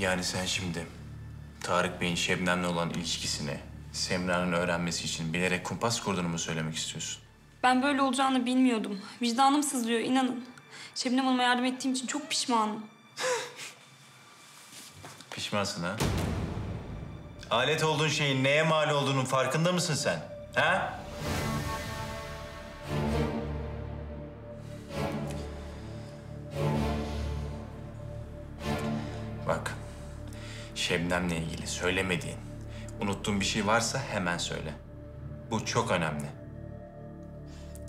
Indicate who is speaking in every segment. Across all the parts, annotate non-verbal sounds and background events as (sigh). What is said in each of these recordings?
Speaker 1: Yani sen şimdi Tarık Bey'in Şebnem'le olan ilişkisini Semra'nın öğrenmesi için bilerek kumpas kurduğunu mu söylemek istiyorsun?
Speaker 2: Ben böyle olacağını bilmiyordum. Vicdanım sızlıyor inanın. Şebnem Hanım'a yardım ettiğim için çok pişmanım. (laughs)
Speaker 1: Pişmansın ha? Alet olduğun şeyin neye mal olduğunun farkında mısın sen? Ha? Şebnem'le ilgili söylemediğin, unuttuğun bir şey varsa hemen söyle. Bu çok önemli.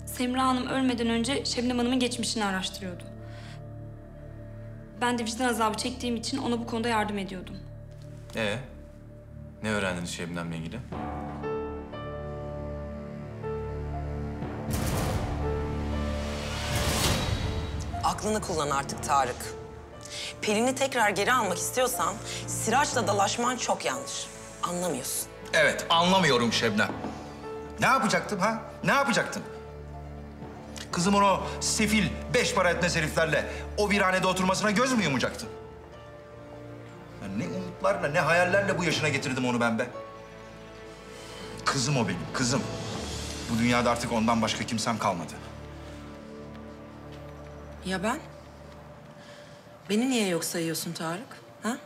Speaker 2: Semra Hanım ölmeden önce Şebnem Hanım'ın geçmişini araştırıyordu. Ben de vicdan azabı çektiğim için ona bu konuda yardım ediyordum.
Speaker 1: Ee, ne öğrendiniz Şebnem'le ilgili?
Speaker 3: Aklını kullan artık Tarık. Pelin'i tekrar geri almak istiyorsan Siraç'la dalaşman çok yanlış. Anlamıyorsun.
Speaker 4: Evet, anlamıyorum Şebnem. Ne yapacaktım ha? Ne yapacaktın? Kızımın o sefil, beş para etmez heriflerle o viranede oturmasına göz mü yumacaktın? Ya ne umutlarla, ne hayallerle bu yaşına getirdim onu ben be. Kızım o benim, kızım. Bu dünyada artık ondan başka kimsem kalmadı.
Speaker 3: Ya ben? Beni niye yok sayıyorsun Tarık? Ha?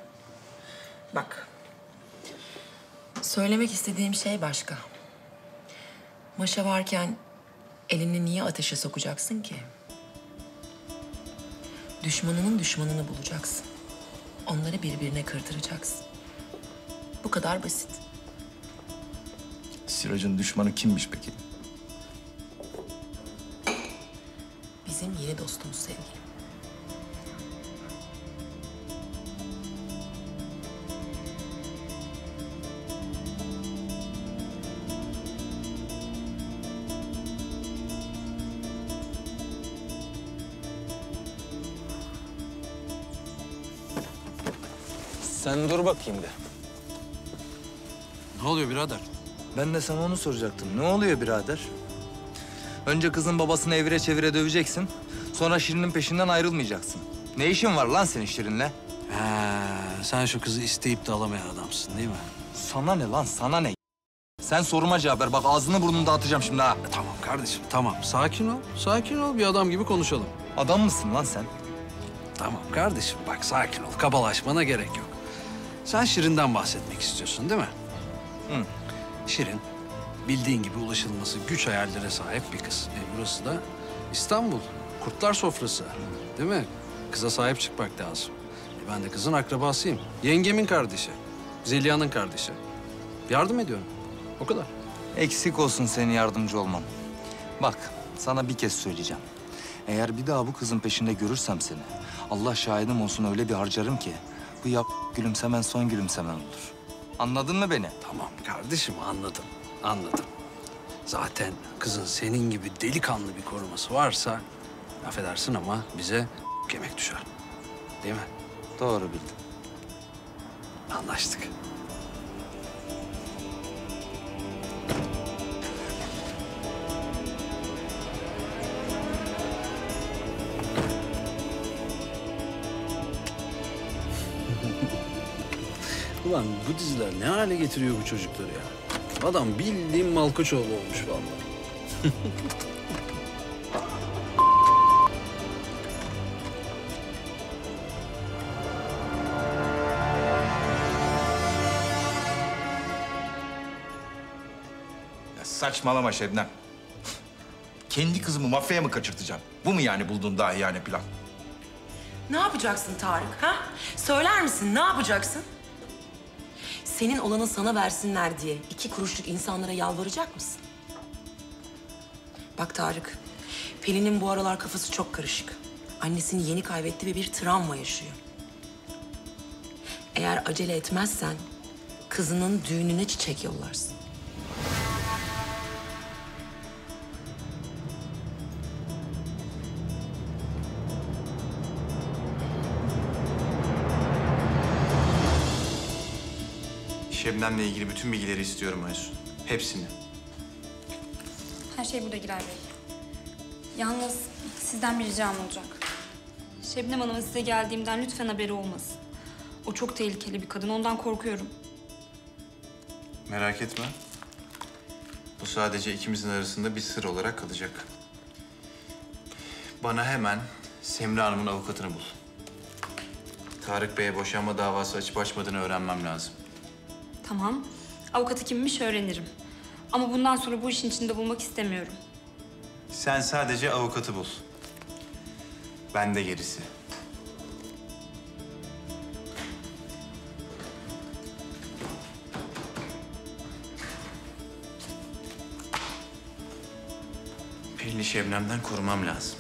Speaker 3: Bak. Söylemek istediğim şey başka. Maşa varken elini niye ateşe sokacaksın ki? Düşmanının düşmanını bulacaksın. Onları birbirine kırdıracaksın. Bu kadar basit.
Speaker 4: Siracın düşmanı kimmiş peki?
Speaker 3: Bizim yeni dostumuz sevgilim.
Speaker 5: Sen dur bakayım de.
Speaker 6: Ne oluyor birader?
Speaker 5: Ben de sana onu soracaktım. Ne oluyor birader? Önce kızın babasını evire çevire döveceksin. Sonra Şirin'in peşinden ayrılmayacaksın. Ne işin var lan senin Şirin'le?
Speaker 6: He, sen şu kızı isteyip de alamayan adamsın değil mi?
Speaker 5: Sana ne lan sana ne? Sen soruma cevap ver. Bak ağzını burnunu dağıtacağım şimdi ha.
Speaker 6: Tamam kardeşim tamam. Sakin ol. Sakin ol. Bir adam gibi konuşalım.
Speaker 5: Adam mısın lan sen?
Speaker 6: Tamam kardeşim bak sakin ol. Kabalaşmana gerek yok. Sen Şirin'den bahsetmek istiyorsun değil mi?
Speaker 5: Hı.
Speaker 6: Şirin bildiğin gibi ulaşılması güç hayallere sahip bir kız. E, burası da İstanbul. Kurtlar sofrası. Değil mi? Kıza sahip çıkmak lazım. E, ben de kızın akrabasıyım. Yengemin kardeşi. Zeliha'nın kardeşi. Yardım ediyorum. O kadar.
Speaker 5: Eksik olsun senin yardımcı olman. Bak sana bir kez söyleyeceğim. Eğer bir daha bu kızın peşinde görürsem seni... ...Allah şahidim olsun öyle bir harcarım ki... ...bu yap gülümsemen son gülümsemen olur. Anladın mı beni?
Speaker 6: Tamam kardeşim anladım. Anladım. Zaten kızın senin gibi delikanlı bir koruması varsa... ...affedersin ama bize yemek düşer. Değil mi?
Speaker 5: Doğru bildin.
Speaker 6: Anlaştık. Ulan bu diziler ne hale getiriyor bu çocukları ya? Adam bildiğin Malkoçoğlu olmuş vallahi. (laughs)
Speaker 4: Ya saçmalama Şebnem. Kendi kızımı mafyaya mı kaçırtacağım? Bu mu yani bulduğun daha yani plan?
Speaker 3: Ne yapacaksın Tarık ha? Söyler misin ne yapacaksın? Senin olanı sana versinler diye iki kuruşluk insanlara yalvaracak mısın? Bak Tarık, Pelin'in bu aralar kafası çok karışık. Annesini yeni kaybetti ve bir travma yaşıyor. Eğer acele etmezsen kızının düğününe çiçek yollarsın.
Speaker 1: Şebnem'le ilgili bütün bilgileri istiyorum Aysun. Hepsini.
Speaker 2: Her şey burada Giray Bey. Yalnız sizden bir ricam olacak. Şebnem Hanım'ın size geldiğimden lütfen haberi olmasın. O çok tehlikeli bir kadın. Ondan korkuyorum.
Speaker 1: Merak etme. Bu sadece ikimizin arasında bir sır olarak kalacak. Bana hemen Semra Hanım'ın avukatını bul. Tarık Bey'e boşanma davası açıp açmadığını öğrenmem lazım.
Speaker 2: Tamam. Avukatı kimmiş öğrenirim. Ama bundan sonra bu işin içinde bulmak istemiyorum.
Speaker 1: Sen sadece avukatı bul. Ben de gerisi. Pelin'i Şebnem'den korumam lazım.